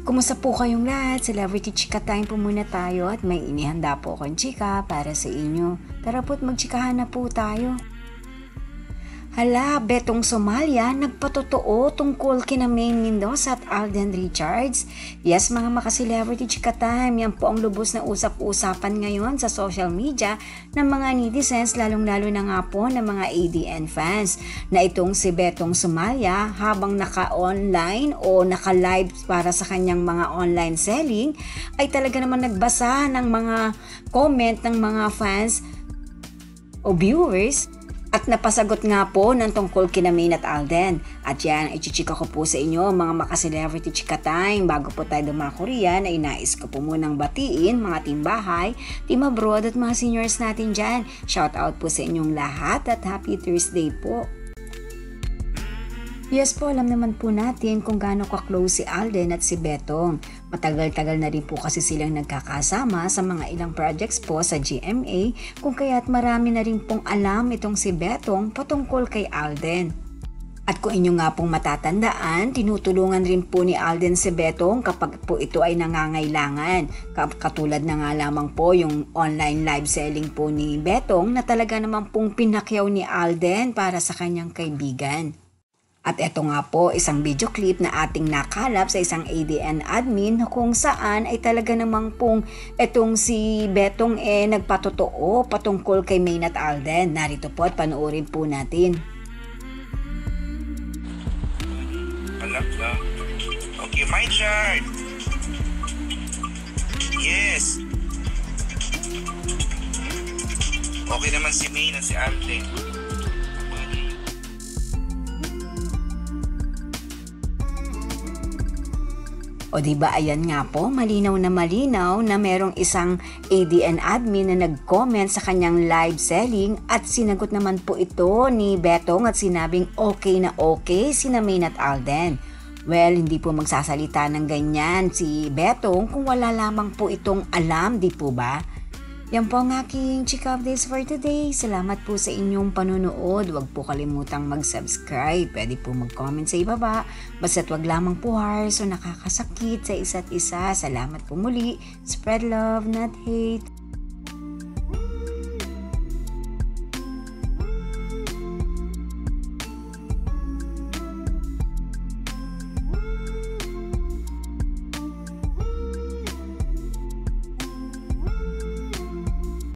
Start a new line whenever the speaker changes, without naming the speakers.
Kumusta po kayong lahat? Celebrity Chika Time po muna tayo at may inihanda po akong chika para sa inyo. Tara po't magchikahan na po tayo. Hala, Betong Somalia, nagpatotoo tungkol kina May Mendoza at Alden Richards. Yes, mga makaselebrity chika time, yan po ang lubos na usap-usapan ngayon sa social media ng mga netizens, lalong-lalo na nga po ng mga ADN fans, na itong si Betong Somalia habang naka-online o naka-live para sa kanyang mga online selling, ay talaga naman nagbasa ng mga comment ng mga fans o viewers at napasagot nga po ng tungkol kina Main at Alden. At yan, ichichika ko po sa inyo mga maka-celebrity chika time. Bago po tayo dumako riyan, ay ko po munang batiin mga team bahay, team abroad at mga seniors natin dyan. Shout out po sa inyong lahat at happy Thursday po. Yes po, alam naman po natin kung gaano ka-close si Alden at si Betong. Matagal-tagal na rin po kasi silang nagkakasama sa mga ilang projects po sa GMA kung kaya't marami na rin pong alam itong si Betong patungkol kay Alden. At kung inyo nga pong matatandaan, tinutulungan rin po ni Alden si Betong kapag po ito ay nangangailangan. Katulad na nga lamang po yung online live selling po ni Betong na talaga naman pong pinakyaw ni Alden para sa kanyang kaibigan. At eto nga po, isang video clip na ating nakalap sa isang ADN admin na kung saan ay talaga namang pong etong si Betong eh nagpatotoo patungkol kay Maynard Alden. Narito po at panoorin po natin.
Anak ba? Okay, my chart. Yes. Okay naman si May na si Alden.
O di ba ayan nga po, malinaw na malinaw na merong isang ADN admin na nag-comment sa kanyang live selling at sinagot naman po ito ni Betong at sinabing okay na okay si Main at Alden. Well, hindi po magsasalita ng ganyan si Betong kung wala lamang po itong alam, di po ba? Yan po ang aking Chika Updates for today. Salamat po sa inyong panonood. Huwag po kalimutang mag-subscribe. Pwede po mag-comment sa ibaba. Basta't wag lamang po harsh o nakakasakit sa isa't isa. Salamat po muli. Spread love, not hate.